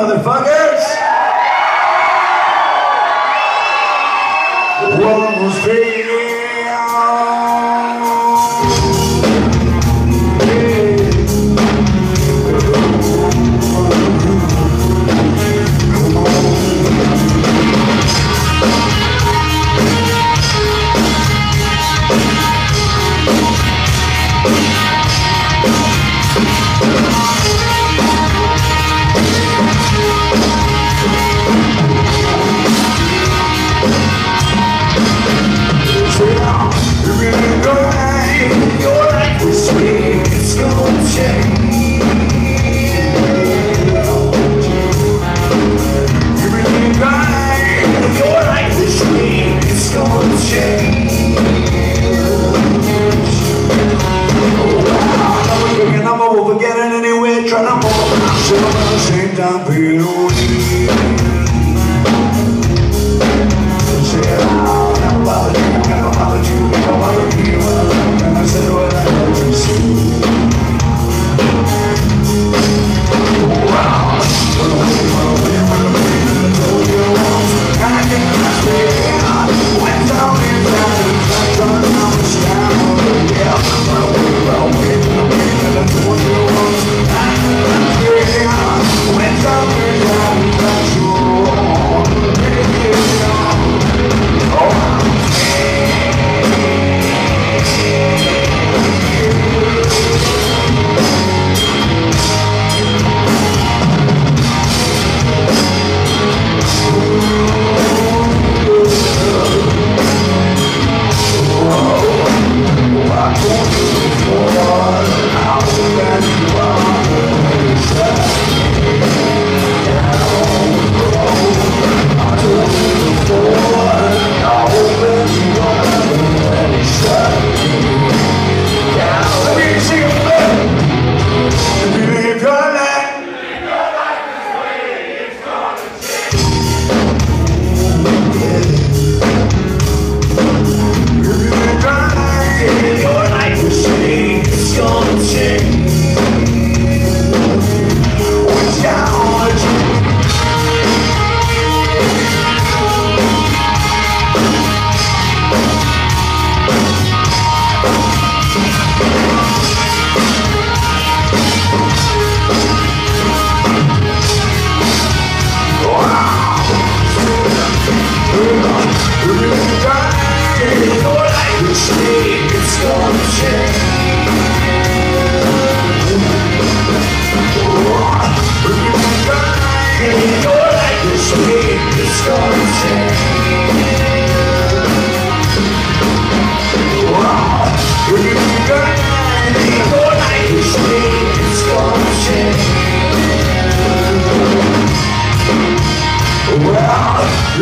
motherfuckers! One world will day.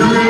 Amén.